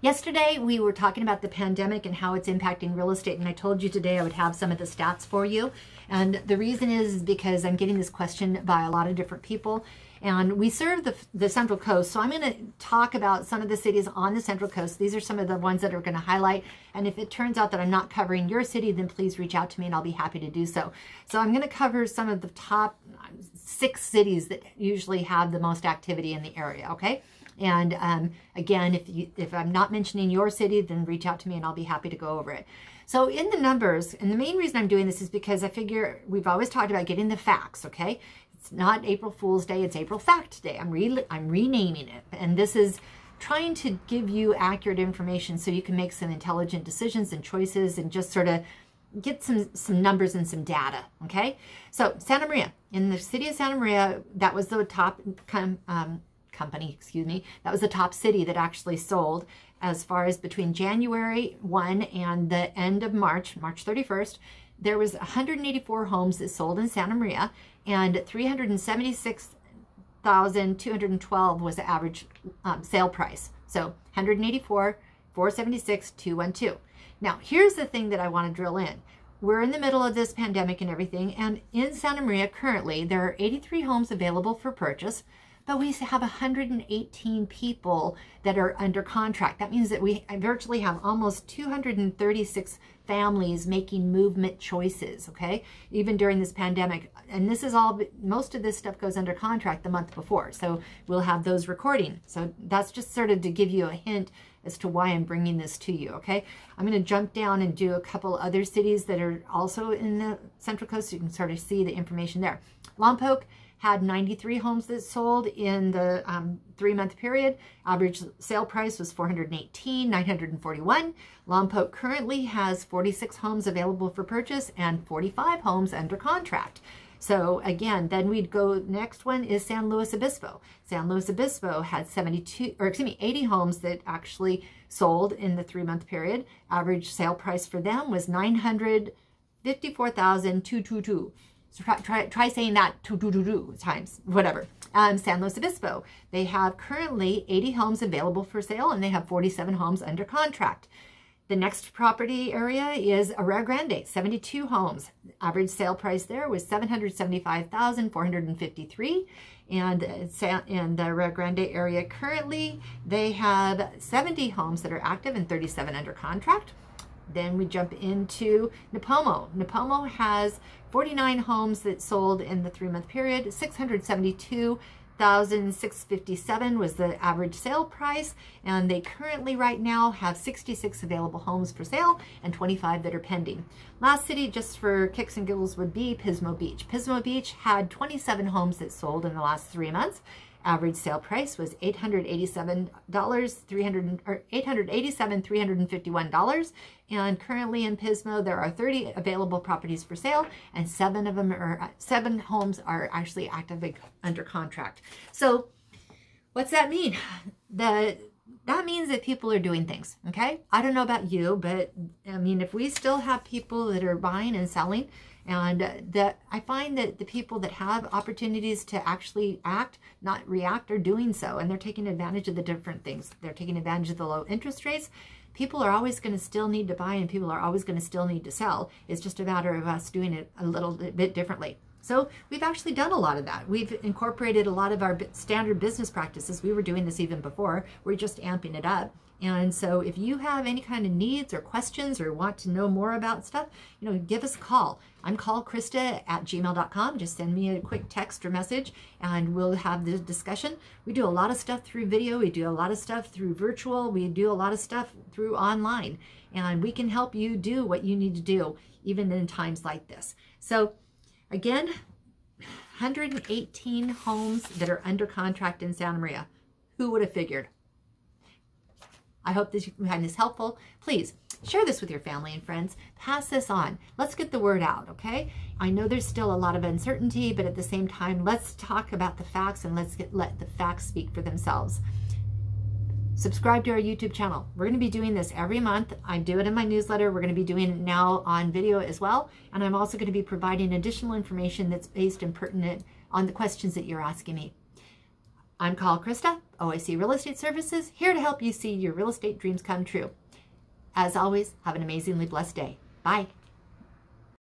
Yesterday, we were talking about the pandemic and how it's impacting real estate, and I told you today I would have some of the stats for you. And the reason is because I'm getting this question by a lot of different people. And we serve the, the Central Coast, so I'm going to talk about some of the cities on the Central Coast. These are some of the ones that are going to highlight. And if it turns out that I'm not covering your city, then please reach out to me and I'll be happy to do so. So I'm going to cover some of the top six cities that usually have the most activity in the area, okay? And um, again, if, you, if I'm not mentioning your city, then reach out to me and I'll be happy to go over it. So in the numbers, and the main reason I'm doing this is because I figure we've always talked about getting the facts, okay? It's not April Fool's Day, it's April Fact Day. I'm, re I'm renaming it. And this is trying to give you accurate information so you can make some intelligent decisions and choices and just sort of get some, some numbers and some data, okay? So Santa Maria, in the city of Santa Maria, that was the top um, company, excuse me, that was the top city that actually sold as far as between January 1 and the end of March, March 31st, there was 184 homes that sold in Santa Maria and 376,212 was the average um, sale price. So 184, 476, 212. Now, here's the thing that I want to drill in. We're in the middle of this pandemic and everything, and in Santa Maria currently, there are 83 homes available for purchase but we have 118 people that are under contract. That means that we virtually have almost 236 families making movement choices, okay? Even during this pandemic. And this is all, most of this stuff goes under contract the month before. So we'll have those recording. So that's just sort of to give you a hint as to why I'm bringing this to you, okay? I'm going to jump down and do a couple other cities that are also in the Central Coast so you can sort of see the information there. Lompoc had 93 homes that sold in the um, three-month period. Average sale price was 418, 941. Lompoc currently has 46 homes available for purchase and 45 homes under contract. So again, then we'd go, next one is San Luis Obispo. San Luis Obispo had 72, or excuse me, 80 homes that actually sold in the three-month period. Average sale price for them was 954,222. So try, try, try saying that two, two, two, two times, whatever. Um, San Luis Obispo, they have currently 80 homes available for sale and they have 47 homes under contract. The next property area is Arroyo Grande, 72 homes. Average sale price there was 775,453. And in the Arroyo Grande area currently, they have 70 homes that are active and 37 under contract. Then we jump into Nipomo. Nipomo has 49 homes that sold in the three-month period. 672,657 was the average sale price, and they currently right now have 66 available homes for sale and 25 that are pending. Last city, just for kicks and giggles, would be Pismo Beach. Pismo Beach had 27 homes that sold in the last three months, Average sale price was $887, 300 or 887, $351. And currently in Pismo, there are 30 available properties for sale, and seven of them are seven homes are actually actively under contract. So, what's that mean? The that means that people are doing things, okay? I don't know about you, but I mean, if we still have people that are buying and selling, and that I find that the people that have opportunities to actually act, not react, are doing so. And they're taking advantage of the different things. They're taking advantage of the low interest rates. People are always going to still need to buy and people are always going to still need to sell. It's just a matter of us doing it a little bit differently. So we've actually done a lot of that. We've incorporated a lot of our standard business practices. We were doing this even before. We're just amping it up. And so if you have any kind of needs or questions or want to know more about stuff, you know, give us a call. I'm callkrista at gmail.com. Just send me a quick text or message and we'll have the discussion. We do a lot of stuff through video. We do a lot of stuff through virtual. We do a lot of stuff through online. And we can help you do what you need to do, even in times like this. So again, 118 homes that are under contract in Santa Maria. Who would have figured? I hope this you find this helpful. Please share this with your family and friends. Pass this on. Let's get the word out, okay? I know there's still a lot of uncertainty, but at the same time, let's talk about the facts and let's get let the facts speak for themselves. Subscribe to our YouTube channel. We're going to be doing this every month. I do it in my newsletter. We're going to be doing it now on video as well. And I'm also going to be providing additional information that's based and pertinent on the questions that you're asking me. I'm Call Krista, OIC Real Estate Services, here to help you see your real estate dreams come true. As always, have an amazingly blessed day. Bye.